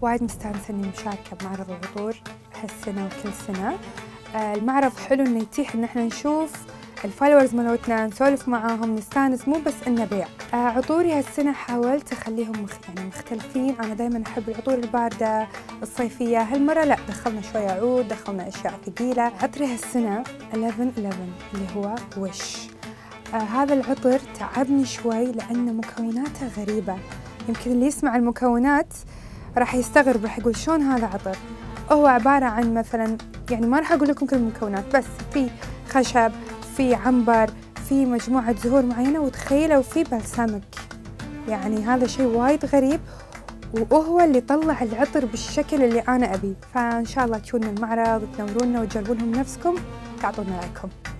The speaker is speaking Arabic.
وايد مستانسة إني مشاركة بمعرض العطور هالسنة وكل سنة. آه، المعرض حلو إنه يتيح إن إحنا نشوف الفولورز مالتنا نسولف معاهم نستانس مو بس إنه بيع. آه، عطوري هالسنة حاولت أخليهم مخ يعني مختلفين. أنا دايما أحب العطور الباردة الصيفية. هالمرة لا دخلنا شوية عود دخلنا أشياء ثقيلة. عطري هالسنة 11 11 اللي هو وش. آه هذا العطر تعبني شوي لأن مكوناته غريبة. يمكن اللي يسمع المكونات راح يستغرب راح يقول شلون هذا عطر؟ هو عبارة عن مثلا يعني ما راح أقول لكم كل المكونات بس في خشب في عنبر في مجموعة زهور معينة وتخيلوا في بلسمك. يعني هذا شيء وايد غريب وهو اللي طلع العطر بالشكل اللي أنا أبيه. فإن شاء الله تجون المعرض وتنورونا وتجربونهم نفسكم تعطونا رأيكم